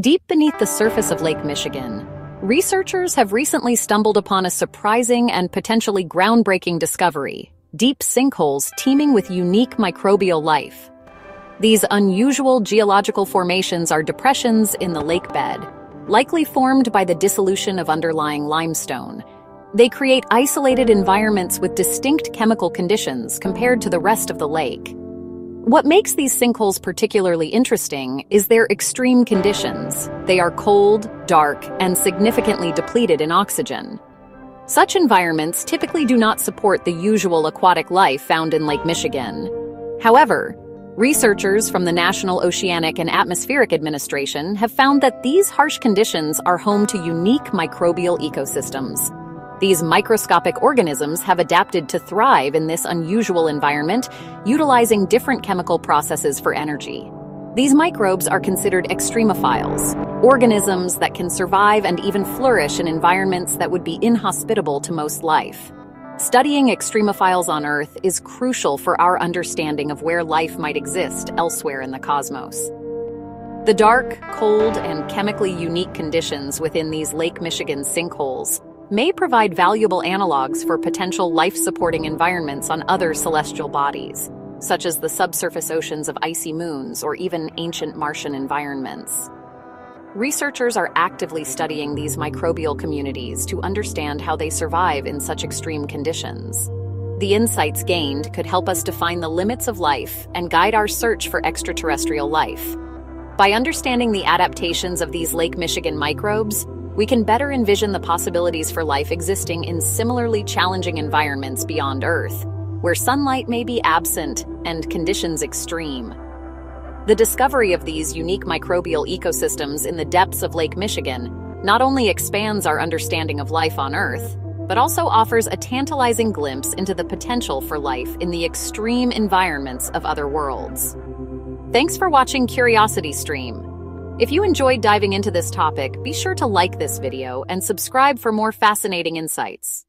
Deep beneath the surface of Lake Michigan, researchers have recently stumbled upon a surprising and potentially groundbreaking discovery deep sinkholes teeming with unique microbial life. These unusual geological formations are depressions in the lake bed, likely formed by the dissolution of underlying limestone. They create isolated environments with distinct chemical conditions compared to the rest of the lake. What makes these sinkholes particularly interesting is their extreme conditions. They are cold, dark, and significantly depleted in oxygen. Such environments typically do not support the usual aquatic life found in Lake Michigan. However, researchers from the National Oceanic and Atmospheric Administration have found that these harsh conditions are home to unique microbial ecosystems. These microscopic organisms have adapted to thrive in this unusual environment, utilizing different chemical processes for energy. These microbes are considered extremophiles, organisms that can survive and even flourish in environments that would be inhospitable to most life. Studying extremophiles on Earth is crucial for our understanding of where life might exist elsewhere in the cosmos. The dark, cold, and chemically unique conditions within these Lake Michigan sinkholes may provide valuable analogs for potential life-supporting environments on other celestial bodies, such as the subsurface oceans of icy moons or even ancient Martian environments. Researchers are actively studying these microbial communities to understand how they survive in such extreme conditions. The insights gained could help us define the limits of life and guide our search for extraterrestrial life. By understanding the adaptations of these Lake Michigan microbes, we can better envision the possibilities for life existing in similarly challenging environments beyond Earth, where sunlight may be absent and conditions extreme. The discovery of these unique microbial ecosystems in the depths of Lake Michigan not only expands our understanding of life on Earth, but also offers a tantalizing glimpse into the potential for life in the extreme environments of other worlds. Thanks for watching Curiosity Stream. If you enjoyed diving into this topic, be sure to like this video and subscribe for more fascinating insights.